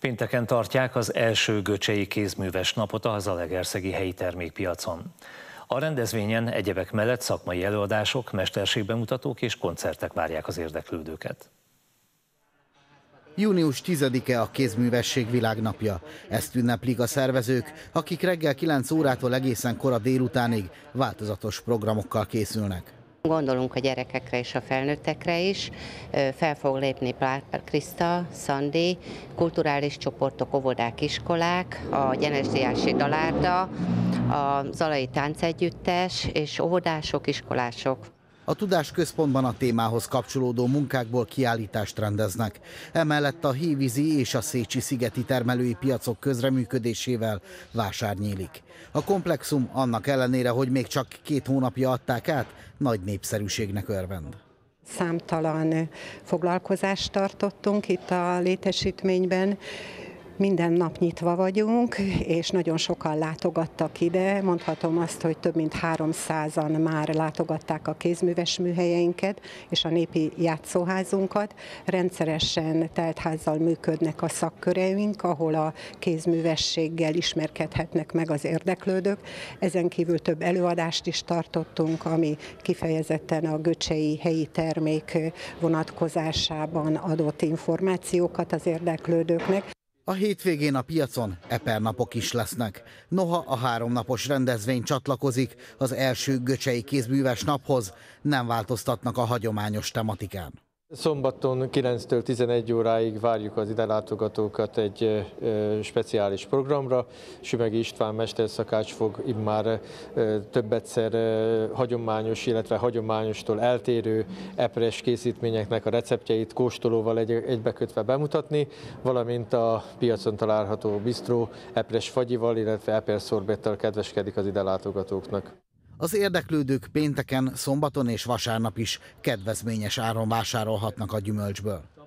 Pénteken tartják az első göcsei kézműves napot a Zalegerszegi helyi termékpiacon. A rendezvényen egyebek mellett szakmai előadások, mesterségbemutatók és koncertek várják az érdeklődőket. Június 10-e a kézművesség világnapja. Ezt ünneplik a szervezők, akik reggel 9 órától egészen kora délutánig változatos programokkal készülnek. Gondolunk a gyerekekre és a felnőttekre is. Fel fog lépni Kriszta, Szandi, kulturális csoportok, óvodák, iskolák, a Gyenesdiási Dalárda, a Zalai Táncegyüttes és óvodások, iskolások. A Tudás Központban a témához kapcsolódó munkákból kiállítást rendeznek. Emellett a Hívizi és a Szécsi szigeti termelői piacok közreműködésével vásár nyílik. A komplexum annak ellenére, hogy még csak két hónapja adták át, nagy népszerűségnek örvend. Számtalan foglalkozást tartottunk itt a létesítményben, minden nap nyitva vagyunk, és nagyon sokan látogattak ide. Mondhatom azt, hogy több mint 300-an már látogatták a kézműves műhelyeinket és a népi játszóházunkat. Rendszeresen teltházzal működnek a szakköreink, ahol a kézművességgel ismerkedhetnek meg az érdeklődők. Ezen kívül több előadást is tartottunk, ami kifejezetten a göcsei helyi termék vonatkozásában adott információkat az érdeklődőknek. A hétvégén a piacon epernapok is lesznek. Noha a háromnapos rendezvény csatlakozik az első göcsei kézműves naphoz, nem változtatnak a hagyományos tematikán. Szombaton 9-től 11 óráig várjuk az ide látogatókat egy speciális programra. Sümegi István mesterszakács fog immár több egyszer hagyományos, illetve hagyományostól eltérő epres készítményeknek a receptjeit kóstolóval egy, egybekötve bemutatni, valamint a piacon található bistró epres fagyival, illetve eper szorbettel kedveskedik az ide látogatóknak. Az érdeklődők pénteken, szombaton és vasárnap is kedvezményes áron vásárolhatnak a gyümölcsből.